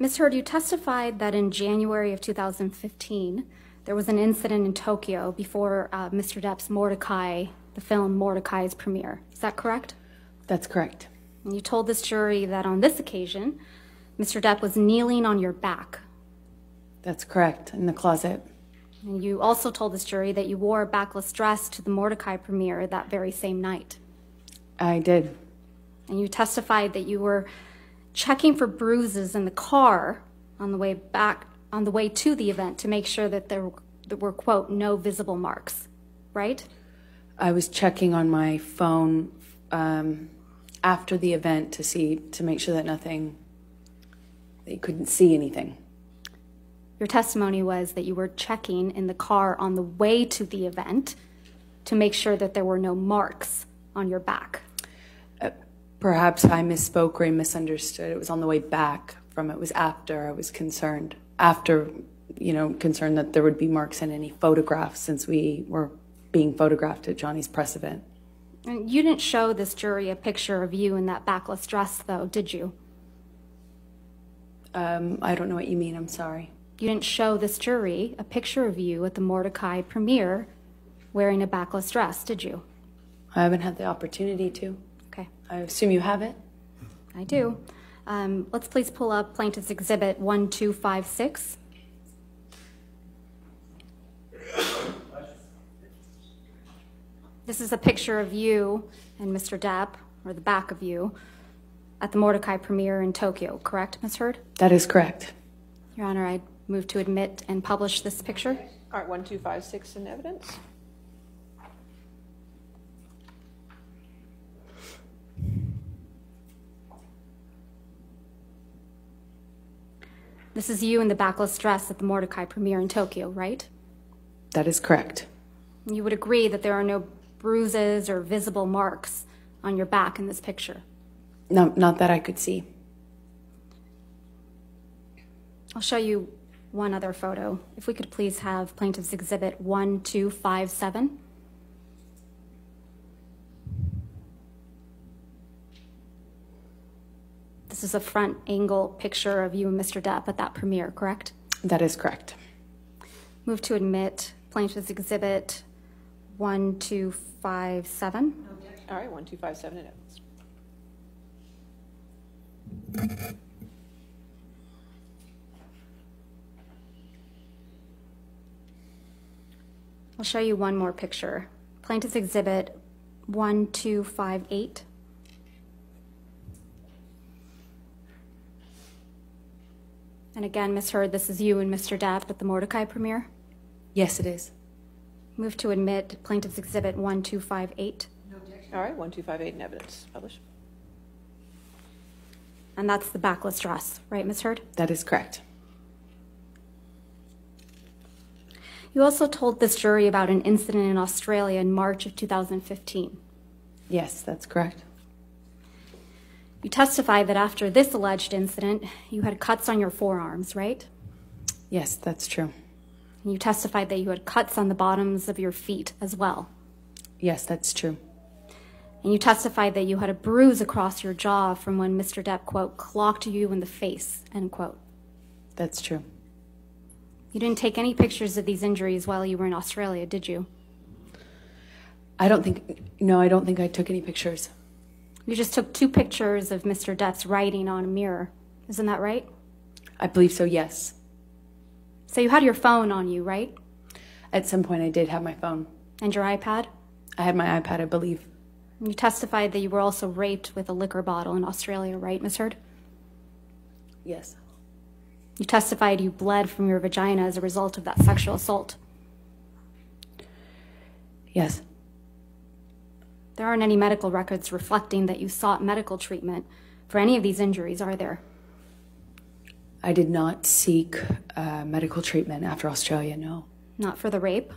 Ms. Heard, you testified that in January of 2015, there was an incident in Tokyo before uh, Mr. Depp's Mortdecai, the film Mortdecai's premiere. Is that correct? That's correct. And you told this jury that on this occasion, Mr. Depp was kneeling on your back. That's correct, in the closet. And you also told this jury that you wore a backless dress to the Mortdecai premiere that very same night. I did. And you testified that you were checking for bruises in the car on the way back, on the way to the event to make sure that there, there were, quote, no visible marks, right? I was checking on my phone um, after the event to see, to make sure that nothing, that you couldn't see anything. Your testimony was that you were checking in the car on the way to the event to make sure that there were no marks on your back. Perhaps I misspoke or I misunderstood. It was on the way back from it was after I was concerned. After, you know, concerned that there would be marks in any photographs since we were being photographed at Johnny's press event. And you didn't show this jury a picture of you in that backless dress, though, did you? Um, I don't know what you mean. I'm sorry. You didn't show this jury a picture of you at the Mortdecai premiere wearing a backless dress, did you? I haven't had the opportunity to. Okay, I assume you have it. I do. Um, let's please pull up Plaintiff's Exhibit 1256. This is a picture of you and Mr. Depp, or the back of you, at the Mortdecai premiere in Tokyo, correct, Ms. Heard? That is correct. Your Honor, I move to admit and publish this picture. All right, 1256 in evidence. This is you in the backless dress at the Mortdecai premiere in Tokyo, right? That is correct. You would agree that there are no bruises or visible marks on your back in this picture. No, not that I could see. I'll show you one other photo. If we could please have Plaintiff's Exhibit 1257. This is a front angle picture of you and Mr. Depp at that premiere, correct? That is correct. Move to admit Plaintiff's Exhibit 1257. All right, 1257 in evidence. I'll show you one more picture. Plaintiff's Exhibit 1258. And again, Ms. Heard, this is you and Mr. Depp at the Mortdecai premiere. Yes, it is. Move to admit Plaintiff's Exhibit 1258. No objection. All right, 1258 in evidence. Publish. And that's the backless dress, right, Ms. Heard? That is correct. You also told this jury about an incident in Australia in March of 2015. Yes, that's correct. You testified that after this alleged incident, you had cuts on your forearms, right? Yes, that's true. And you testified that you had cuts on the bottoms of your feet as well. Yes, that's true. And you testified that you had a bruise across your jaw from when Mr. Depp, quote, clocked you in the face, end quote. That's true. You didn't take any pictures of these injuries while you were in Australia, did you? I don't think, no, I don't think I took any pictures. You just took two pictures of Mr. Depp's writing on a mirror. Isn't that right? I believe so, yes. So you had your phone on you, right? At some point, I did have my phone. And your iPad? I had my iPad, I believe. You testified that you were also raped with a liquor bottle in Australia, right, Miss Heard? Yes. You testified you bled from your vagina as a result of that sexual assault. Yes. There aren't any medical records reflecting that you sought medical treatment for any of these injuries, are there? I did not seek uh, medical treatment after Australia, no. Not for the rape?